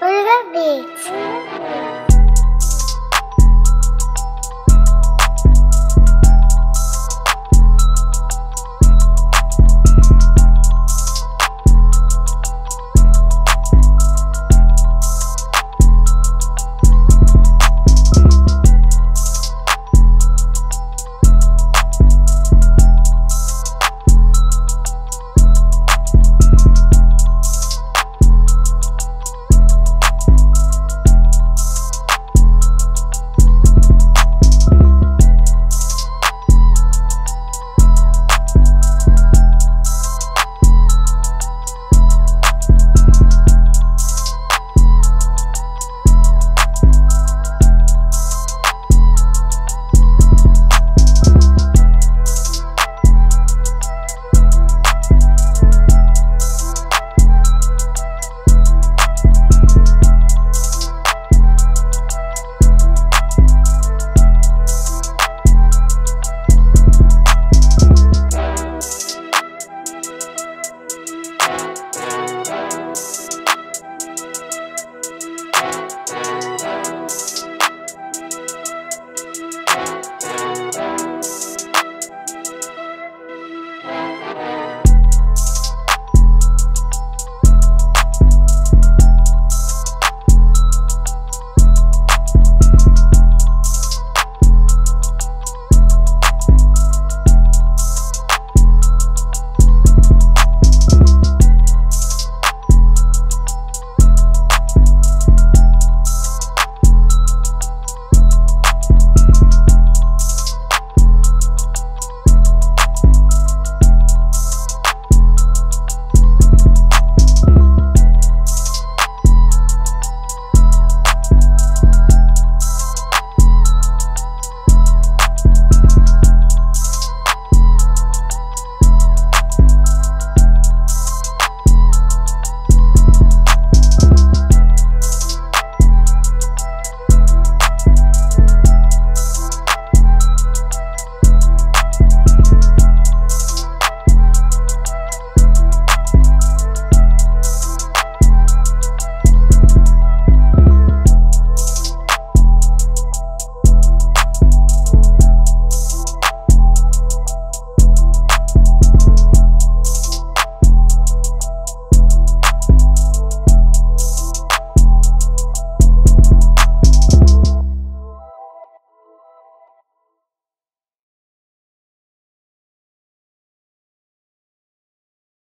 Urga Beach.